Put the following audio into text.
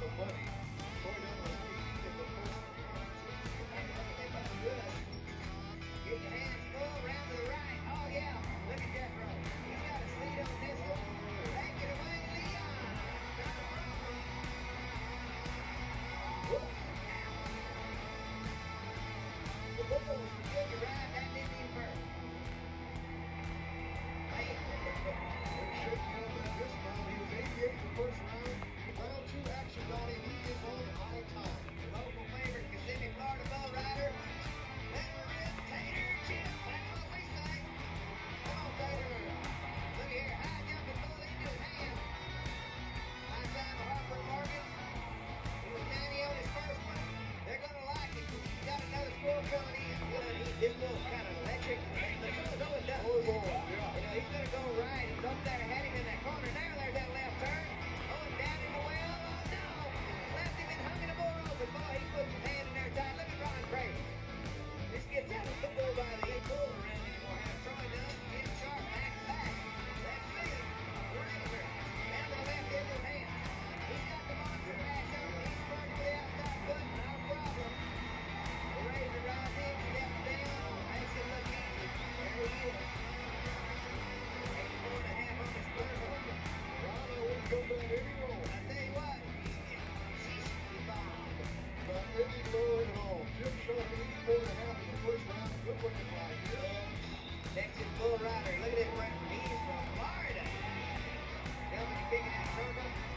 the money He's going to go right. He's up there. working block. Texas Bull Rider. Look at this one. He's from Florida. Delvin kicking out turbo.